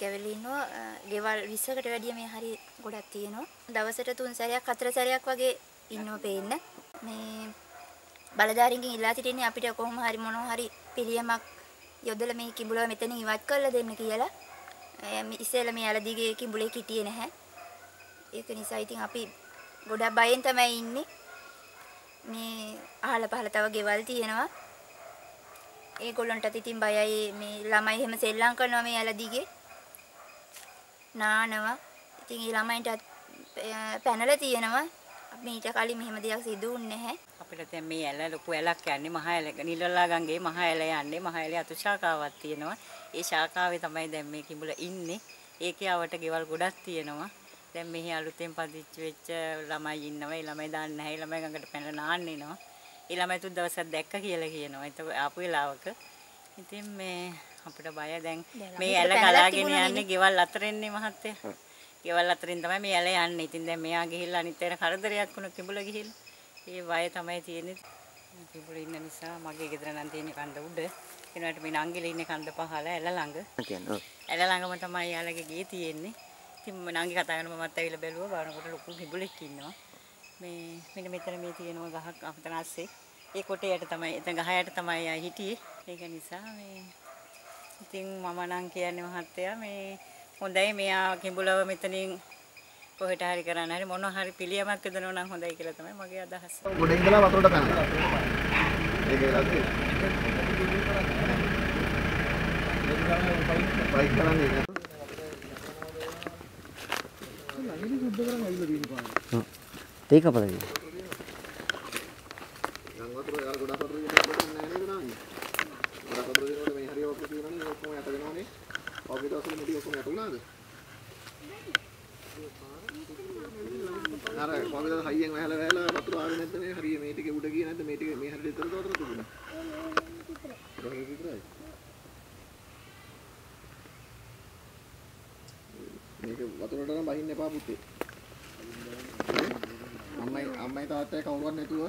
කිඹුලෙක් ඇවිල්ලා ඉන්නවා. ගෙවල් 20කට වැඩිය මේ හරි ගොඩක් තියෙනවා. දවසට තුන් සැරයක් හතර සැරයක් වගේ ඉන්නවා පේන්න. මේ බලධාරීන්ගෙන් ඉල්ලා සිටින්නේ අපිට කොහොම හරි මොනවා හරි පිළියමක් යොදලා මේ කිඹුලව මෙතනින් ඉවත් කරලා දෙන්න කියලා. ඉස්සෙල්ලා මේ ඇලදිගේ කිඹුලෙක් හිටියේ නැහැ. ඒක නිසා ඉතින් අපි ගොඩක් බයෙන් තමයි ඉන්නේ. මේ අහල පහල තව ගෙවල් තියෙනවා. ඒගොල්ලන්ටත් ඉතින් බයයි මේ ළමයි එහෙම සෙල්ලම් කරනවා මේ ඇලදිගේ. නානවා. ඉතින් ඒ ළමයින්ටත් පැනලා තියෙනවා. මීට කලින් මෙහෙම දෙයක් සිදු වුණේ නැහැ. අපිට දැන් මේ ඇල ලොකු ඇලක් යන්නේ මහා ඇල නිලලා ගංගේ මහා ඇල යන්නේ මහා ඇලේ අතු ශාඛාවක් තියෙනවා. ඒ ශාඛාවේ තමයි දැන් මේ කිඹුල ඉන්නේ. ඒකේ අවට ගෙවල් ගොඩක් තියෙනවා. දැන් මෙහි අලුතෙන් පදිච්ච වෙච්ච ළමයි ඉන්නවා. ඒ ළමයි දාන්නේ නැහැ. ඒ ළමයි ගඟට පැනලා නාන්නිනවා. ඒ ළමයි තුන් දවසක් දැක්ක කියලා කියනවා. ඒක ආපු වෙලාවක. ඉතින් මේ අපිට බය දැන් මේ ඇල ගලාගෙන යන්නේ ගෙවල් අතරින්නේ මහත්තයා. ගෙවල් අතරින් තමයි මේ ඇල යන්නේ. ඉතින් දැන් මෙයා ගිහිල්ලා අනිත් අයට කරදරයක් වුණා කිඹුල ගිහිල්ලා. ඒ බය තමයි තියෙන්නේ. කිඹුල ඉන්න නිසා මගේ ගෙදර නම් තියෙන කන්ද උඩ. එනවාට මේ නංගිල ඉන්නේ කන්ද පහල ඇල ළඟ. ඇල ළඟම තමයි යාළගේ ගේ තියෙන්නේ. ඉතින් නංගි කතා කරන මමත් ඇවිල්ලා බැලුවා බලනකොට ලොකු කිඹුලෙක් ඉන්නවා. මේ මෙන්න මෙතන මේ තියෙනවා ගහක් අපතන ඇස්සේ. ඒ කොටයට තමයි එතන ගහ යට තමයි ආ හිටියේ. ඒක නිසා මේ ඉතින් මම නම් කියන්නේ මහත්තයා මේ හොඳයි මෙයා කිඹුලව මෙතනින් කොහෙට හරි කරන්න හරි මොනවා හරි පිළියමක් යදනවා නම් හොඳයි කියලා තමයි මගේ අදහස. ගොඩ ඉඳලා වතුරට පැනලා. ඒක තියෙනවා. බයික් කරන්නේ නෑ. ඒක අපලයි. ගම් වතුර යාල ගොඩක් වතුර දෙනකොට නෑ නේද නාන්නේ. ගොඩක් වතුර දෙනකොට මේ හරිය ඔක්කොම තියෙනවනේ ඔක්කොම යට වෙනවනේ. ඔගේ දවස්වල මුටි ඔක්කොම යට වුණාද? අර කොහොමද හයියෙන් වැහලා වැහලා වතුර ආවේ නැද්ද මේ හරිය මේ ටික උඩ ගියේ නැද්ද මේ ටික මේ හරියට විතර වතුර තිබුණා. ඒක විතරයි. මේක වතුරට නම් බහින්න එපා පුතේ. අම්මයි අම්මයි තාත්තයි කවුරුවත් නැතුව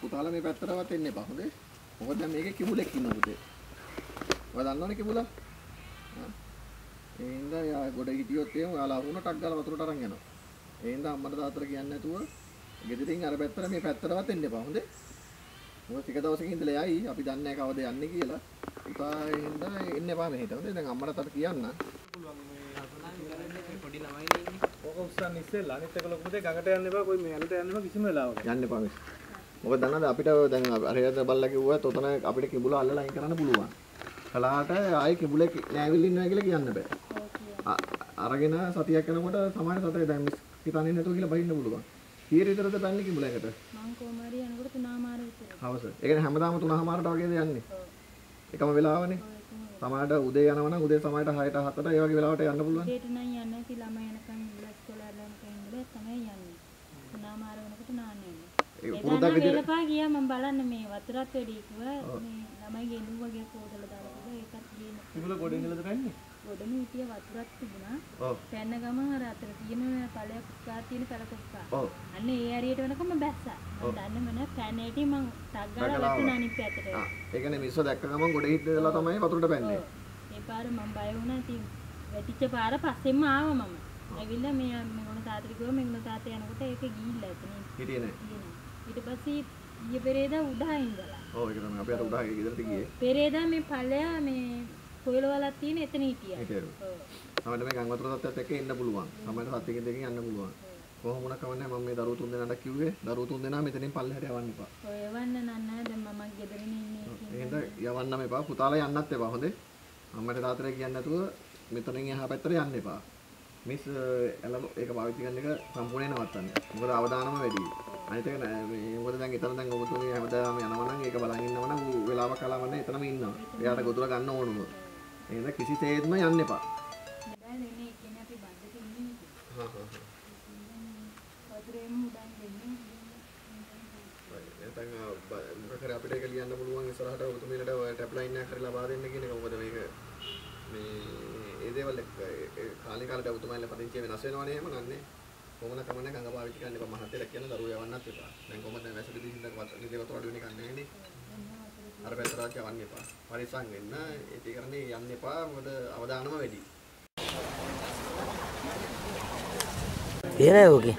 පුතාලා මේ පැත්තටවත් එන්න එපා හොඳේ. මොකද දැන් මේකේ කිඹුලෙක් ඉන්නවා පුතේ. ඔයා දන්නවනේ කිඹුලා? ආ. ඒ හින්දා යා ගොඩ හිටියොත් එහෙම ඔයාලා වුණ ටක් ගාලා වතුරට අරන් යනවා. ඒ හින්දා අම්මට තාත්තට කියන්නේ නැතුව ගෙදරින් අර පැත්තට මේ පැත්තටවත් එන්න එපා හොඳේ. මොකද ටික දවසකින් ඉඳලා යයි අපි දන්නේ නැහැ කවද යන්නේ කියලා. පුතා ඒ හින්දා එන්න එපා මෙහෙට හොඳේ. දැන් අම්මට තාත්තට කියන්න. ඕක උස්සන්න ඉස්සෙල්ලා අනිත් එක ලොකුමතේ ගඟට යන්න එපා කොයි මේ ඇලට යන්න එපා කිසිම වෙලාවක. යන්න එපා මිස්. මොකද දන්නවද අපිට දැන් හරියට බල්ලා කිව්වා තොතන අපිට කිඹුල අල්ලලා අයින් කරන්න පුළුවන්. කලාට ආයේ කිඹුලෙක් නෑවිලි ඉන්නවා කියලා කියන්න බෑ. අරගෙන සතියක් යනකොට සමාන සතේ දැන් මිස් හිතන්නේ නැතුව කියලා බහින්න පුළුවන්. කීර විතරද පැන්නේ කිඹුලකට? මං කොහමරි විතර. හවස. ඒ කියන්නේ හැමදාම 3:00මාරට වගේද යන්නේ? එකම වෙලාවනේ. සමානට උදේ යනවා නම් උදේ සමානට 6ට 7ට ඒ වගේ වෙලාවට යන්න පුළුවන්. ඒට නම් යන්නේ නැති ළමයි යනකම් ඉඳලා ඉස්කෝලේ යනකම් ඉඳලා තමයි යන්නේ. තුනාමාර වෙනකොට නාන්නේ. එදා පුරුද්දක් විදිහට වේලපා ගියා මම බලන්න මේ වතුරත් වැඩි කිව්වා මේ ළමයි ගෙනු වගේ කෝදලා දාලා ඒකත් ගේන. කිඹුල ගොඩ ඉඳලාද පැන්නේ? ගොඩම හිටිය වතුරක් තිබුණා. ඔව්. පැන්න ගමන් අර අතර තියෙන පළයක් කුක්කා තියෙන පළ කුක්කා. ඔව්. අන්න ඒ ඇරියට වෙනකම් බැස්සා. මම දන්නේම නෑ පැනේටි මං ටක් ගාලා වැටුණා. අනිත් පැත්තට. ආ ඒ කියන්නේ මිස්ව දැක්ක ගමන් ගොඩ හිටලා තමයි වතුරට පැන්නේ. ඒ පාර මම බය වුණා ඉතින් වැටිච්ච පාර පස්සෙන්ම ආවා මම. ඇවිල්ලා මේ මෙගොන තාත්තට කිව්වා මෙගොන තාත්තා යනකොට ඒක ගිහිල්ලා එතනින් හිටියේ නෑ. ඊට පස්සේ ඊයේ පෙරේදා උඩහා ඉඳලා. ඔව් ඒක තමයි අපි අර උඩහා ගෙදරට ගියේ. පෙරේදා මේ පල්ලෙයා මේ කොයිලවලක් තියෙන එතන හිටියා. හිටියලු. ඔව්. සමහරවිට මේ ගං වතුර තත්ත්වයට එක්ක එන්න පුළුවන්. සමහරවිට සත්‍යකින් දෙකකින් යන්න පුළුවන්. කොහොම වුණා කවන්නේ මම මේ දරුවෝ තුන් දෙනාට කිව්වේ දරුවෝ තුන් දෙනා මෙතනින් පල්ලෙහාට යවන්න එපා. ඔය යවන්න නෑ දැන් මම ගෙදරින් ඉන්නේ ඒ හින්දා යවන්නම එපා. පුතාලා යන්නත් එපා හොඳේ. අම්මට තාත්තට කියන්නේ නැතුව මෙතනින් එහා පැත්තට යන්න එපා. මිස් එළ ඒක පාවිච්චි කරන එක සම්පූර්ණයෙන් නවත්තන්න. මොකද අවදානම වැඩි. අනිත් එක මේ මොකද දැන් එතන දැන් ඔබතුමී හැමදාම යනවා නම් ඒක බලන් ඉන්නවා නම් ඌ වෙලාවක් කලාම නැහැ එතනම ඉන්නවා. එයාට ගොදුර ගන්න ඕනම. ඒ හින්දා කිසිසේත්ම යන්න එපා. දැන් එන්නේ කියන්නේ අපි බන්දට ඉන්නේ. හා හා හා. වතුරේම උඩන් දෙන්නේ. නැත්නම් මොකක් හරි අපිට ඒක ලියන්න පුළුවන් ඉස්සරහට ඔබතුමීලට ටැප් ලයින් එකක් හරි ලබා දෙන්න කියන එක මොකද මේක මේ ඒ දේවල් එක්ක ඒ කාලේ කාලට ඔබතුමීලා පදිංචි වෙනස් වෙනවනේ එහෙම නන්නේ කොහොමද කමන්නේ ගඟ පාවිච්චි කරන්න එපා මහත්තයලා කියන දරුවෝ යවන්නත් එපා දැන් කොහොමද දැන් වැසි පිටින් ඉඳන් නිදේ වතුර අඩු වෙන එකක් නැහැනේ අර පැත්තට යවන්න එපා. පරිස්සම් වෙන්න. ඒ තීකරණේ යන්න එපා. මොකද අවදානම වැඩි. ඒනේ ඔකේ.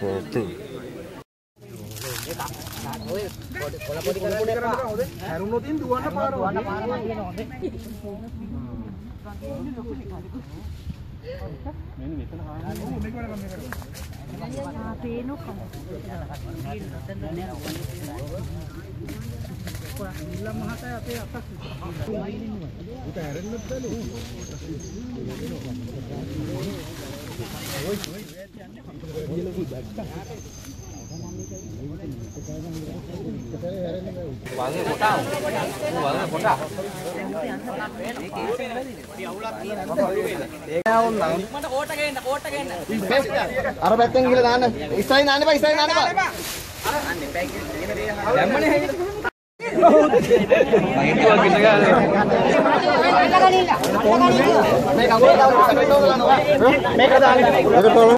ඔය පොඩි පොඩි පොඩි කරන්න එපා. හැරුණොත් ඉන් දුවන්න පාරවල්. දුවන්න පාරවල් කියනෝනේ. මෙන්න මෙතන හානන්නේ ඕ මේක වෙනකම් මේක කරමු. ආ පේනකම්. පාර වගේ. අර පැත්තෙන් ගිහලා දාන්න. ඉස්සරහින් දාන්න එපා ඉස්සරහින් දාන්න එපා. Mereka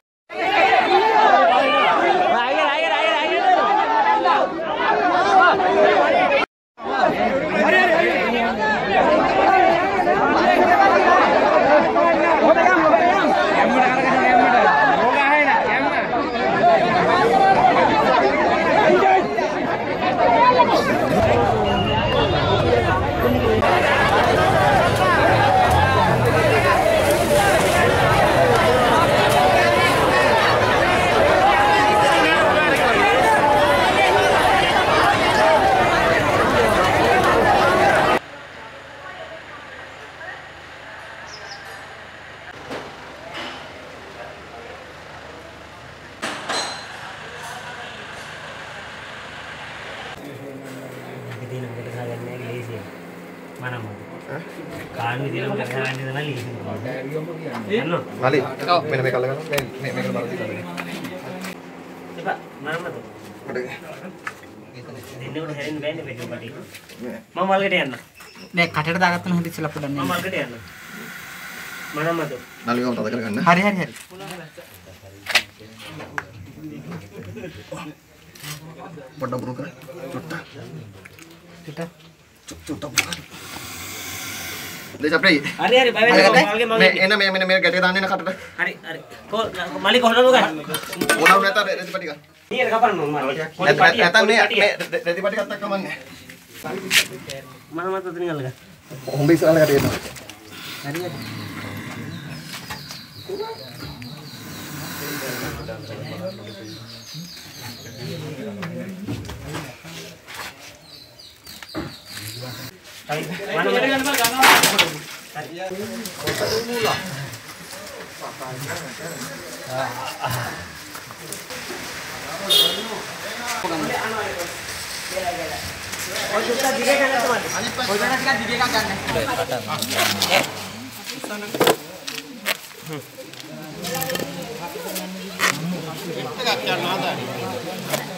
මේක අගෝ දාන්න. මේක දාන්න. කාන් විදිහට ගහන්න ඉඳලා ලීසි. යන්න. මලි. ඔව් මෙන්න මේක අල්ලගන්න. මේ මේ මේක බලන්න ඉන්න. එපා? කොට. දෙන්නකොට හැරෙන්න බෑනේ පෙට්‍රෝල් පටි. මම මල්කට යන්න. නෑ කටට දාගත්තම හරි ඉස්සලා පොඩ්ඩක් මම. මල්කට යන්න. මරන්නද? නලියවම තද කරගන්න. හරි හරි හරි. පොඩ්ඩක් බුරු කර. චුට්ට. පිට. චුට්ට බුරු කර. දෙස අපේ. හරි හරි බය වෙන්න මල්ගේ මේ මල්ගේ. එන මේ මෙන්න මේ ගැටේ දාන්න එන කටට. හරි හරි. කො මල්ලි කොහොමද ගන්නේ? ඕනව නැත රෙදි පටි ගන්න. ඊට කපන්න ඕන මල්ලි. නැත්නම් මේ මේ රෙදි පටි ගත්තක් කමන්නේ. මම Oh, susah tiga kan teman? Oh. का क्या नाद है?